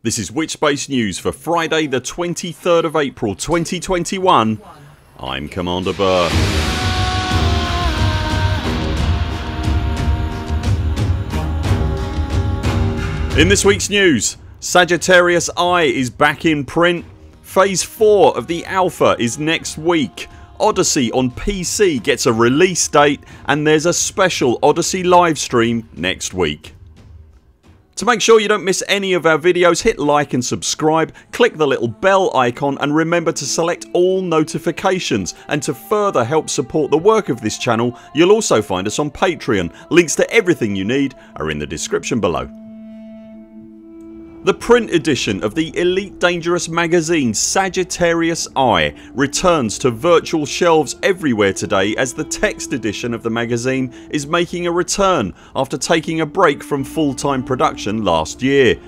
This is Witchspace News for Friday the 23rd of April 2021 I'm Commander Buur. In this weeks news Sagittarius Eye is back in print Phase 4 of the alpha is next week Odyssey on PC gets a release date and there's a special Odyssey livestream next week. To make sure you don't miss any of our videos hit like and subscribe, click the little bell icon and remember to select all notifications and to further help support the work of this channel you'll also find us on Patreon. Links to everything you need are in the description below. The print edition of the Elite Dangerous magazine Sagittarius Eye returns to virtual shelves everywhere today as the text edition of the magazine is making a return after taking a break from full time production last year.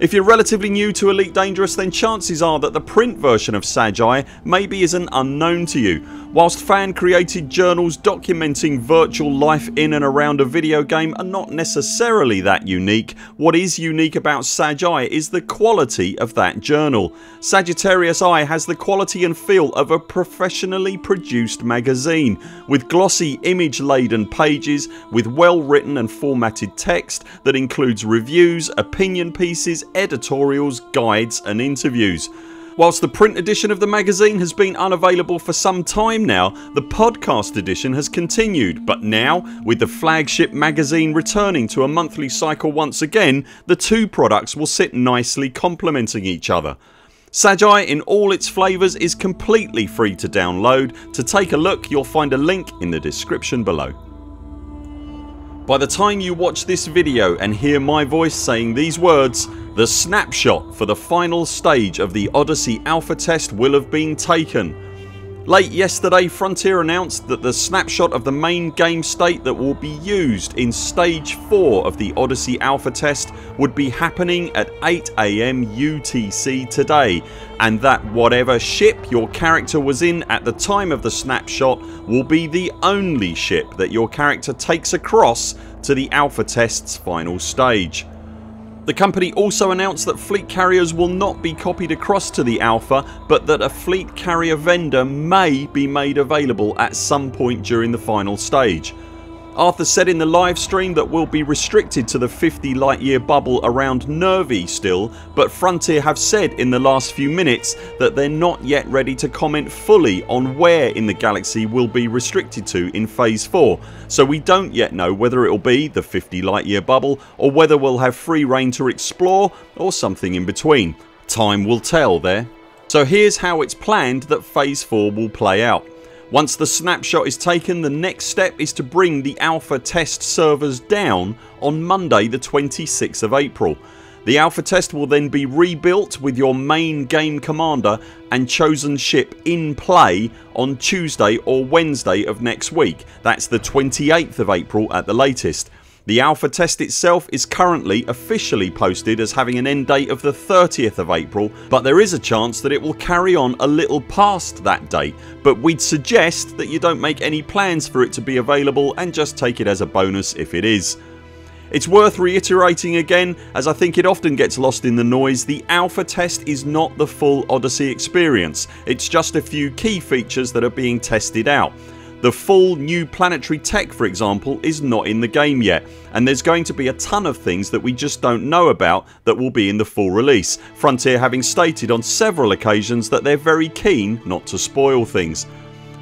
If you're relatively new to Elite Dangerous then chances are that the print version of Sagi maybe isn't unknown to you. Whilst fan created journals documenting virtual life in and around a video game are not necessarily that unique, what is unique about Sagi is the quality of that journal. Sagittarius Eye has the quality and feel of a professionally produced magazine with glossy image laden pages with well written and formatted text that includes reviews, opinion pieces, editorials, guides and interviews. Whilst the print edition of the magazine has been unavailable for some time now the podcast edition has continued but now with the flagship magazine returning to a monthly cycle once again the two products will sit nicely complementing each other. Sagi in all its flavours is completely free to download. To take a look you'll find a link in the description below. By the time you watch this video and hear my voice saying these words the snapshot for the final stage of the Odyssey alpha test will have been taken. Late yesterday Frontier announced that the snapshot of the main game state that will be used in stage 4 of the Odyssey alpha test would be happening at 8am UTC today and that whatever ship your character was in at the time of the snapshot will be the only ship that your character takes across to the alpha tests final stage. The company also announced that fleet carriers will not be copied across to the alpha but that a fleet carrier vendor may be made available at some point during the final stage. Arthur said in the live stream that we'll be restricted to the 50 light year bubble around Nervi still but Frontier have said in the last few minutes that they're not yet ready to comment fully on where in the galaxy we'll be restricted to in phase 4 so we don't yet know whether it'll be the 50 light year bubble or whether we'll have free reign to explore or something in between. Time will tell there. So here's how it's planned that phase 4 will play out. Once the snapshot is taken the next step is to bring the alpha test servers down on Monday the 26th of April. The alpha test will then be rebuilt with your main game commander and chosen ship in play on Tuesday or Wednesday of next week. That's the 28th of April at the latest. The alpha test itself is currently officially posted as having an end date of the 30th of April but there is a chance that it will carry on a little past that date but we'd suggest that you don't make any plans for it to be available and just take it as a bonus if it is. It's worth reiterating again as I think it often gets lost in the noise the alpha test is not the full Odyssey experience. It's just a few key features that are being tested out. The full new planetary tech for example is not in the game yet and there's going to be a ton of things that we just don't know about that will be in the full release. Frontier having stated on several occasions that they're very keen not to spoil things.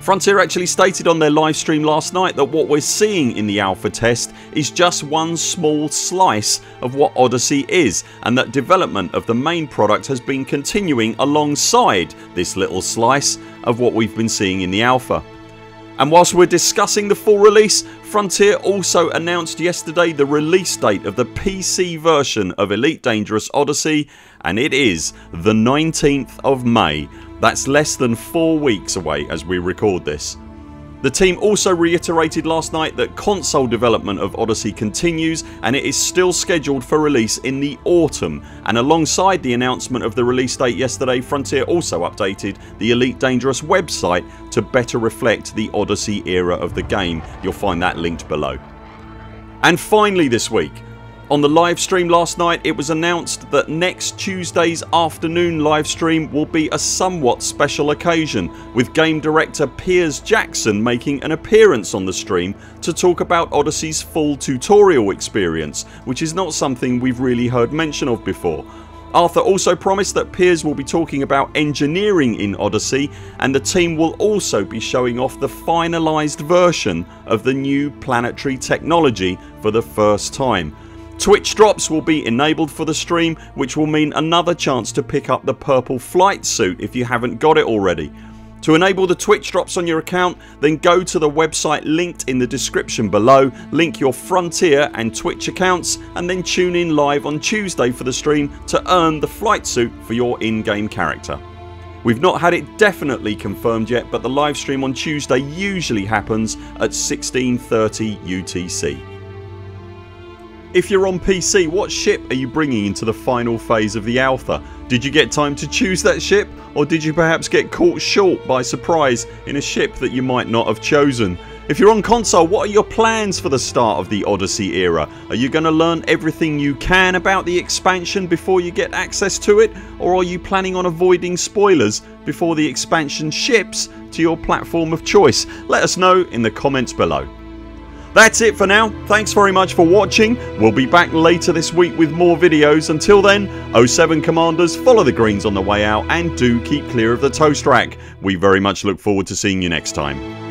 Frontier actually stated on their livestream last night that what we're seeing in the alpha test is just one small slice of what Odyssey is and that development of the main product has been continuing alongside this little slice of what we've been seeing in the alpha. And whilst we're discussing the full release Frontier also announced yesterday the release date of the PC version of Elite Dangerous Odyssey and it is the 19th of May. That's less than 4 weeks away as we record this. The team also reiterated last night that console development of Odyssey continues and it is still scheduled for release in the autumn and alongside the announcement of the release date yesterday Frontier also updated the Elite Dangerous website to better reflect the Odyssey era of the game. You'll find that linked below. And finally this week On the live stream last night it was announced that next Tuesdays afternoon live stream will be a somewhat special occasion with game director Piers Jackson making an appearance on the stream to talk about Odyssey's full tutorial experience which is not something we've really heard mention of before. Arthur also promised that Piers will be talking about engineering in Odyssey and the team will also be showing off the finalised version of the new planetary technology for the first time Twitch drops will be enabled for the stream which will mean another chance to pick up the purple flight suit if you haven't got it already. To enable the Twitch drops on your account then go to the website linked in the description below, link your Frontier and Twitch accounts and then tune in live on Tuesday for the stream to earn the flight suit for your in-game character. We've not had it definitely confirmed yet but the live stream on Tuesday usually happens at 16.30 UTC. If you're on PC what ship are you bringing into the final phase of the alpha? Did you get time to choose that ship or did you perhaps get caught short by surprise in a ship that you might not have chosen? If you're on console what are your plans for the start of the Odyssey era? Are you going to learn everything you can about the expansion before you get access to it or are you planning on avoiding spoilers before the expansion ships to your platform of choice? Let us know in the comments below. That's it for now. Thanks very much for watching. We'll be back later this week with more videos. Until then 0 7 CMDRs follow the greens on the way out and do keep clear of the toast rack. We very much look forward to seeing you next time.